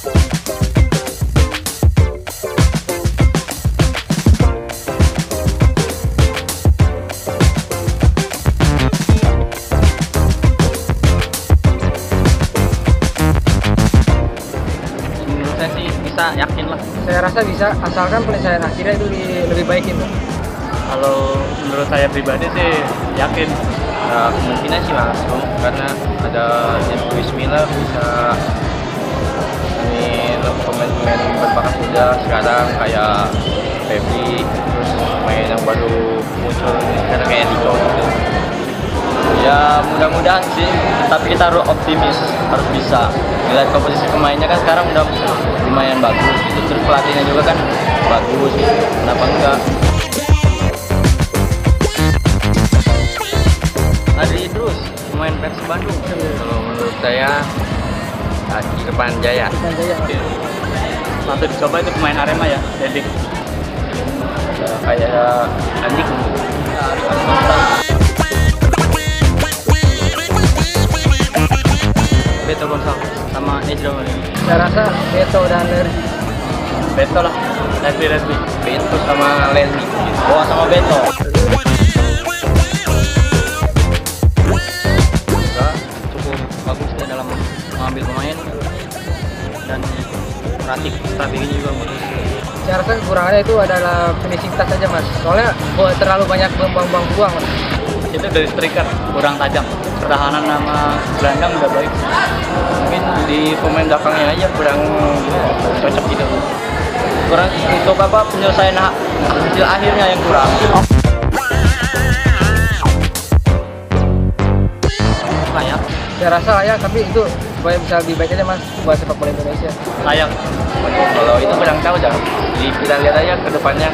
saya sih bisa yakin lah Saya rasa bisa, asalkan penyelesaian akhirnya itu lebih baik itu. kalau menurut saya pribadi sih yakin Ya, kemungkinan sih langsung karena ada Luis Milla bisa berbakat muda sekarang kayak Febri terus pemain yang baru muncul sekarang kayak Nico gitu. ya mudah-mudahan sih. Tapi kita harus optimis harus bisa. Lihat komposisi pemainnya kan sekarang udah lumayan bagus gitu. Terus pelatihnya juga kan bagus gitu. Kenapa enggak? Adri Idrus pemain Persib Bandung. Kalau menurut saya Kepan Jaya. Dan Jaya. Satu dicoba itu pemain Arema ya Dedik. Ya, kayak Andik. Beto Gonçalves sama Ezra Walian Saya rasa Beto dan Lerdi. Beto lah Leslie Leslie Beto sama Leslie. oh sama Beto praktik strateginya juga bagus Saya rasa kekurangannya itu adalah finishing touch aja mas. Soalnya buat terlalu banyak buang-buang mas. itu dari striker kurang tajam pertahanan nama gelandang udah baik Mungkin di pemain belakangnya aja kurang cocok gitu. kurang untuk apa penyelesaian hak kecil akhirnya yang kurang layak Saya rasa layak, tapi itu supaya bisa lebih baik aja mas buat sepak bola Indonesia. layak Kalau itu kurang tahu dah. Jadi kita lihat aja ke depannya.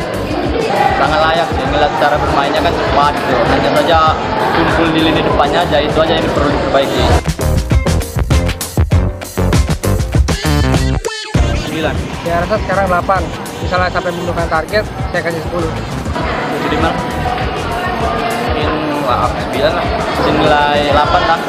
sangat layak sih ngeliat cara bermainnya kan cepat gitu hanya saja tumpul di lini depannya aja itu aja yang perlu diperbaiki 9 Saya rasa sekarang 8. Misalnya sampai membunuhkan target, saya kasih 10. jadi malah Mungkin lah 9 lah. nilai 8 lah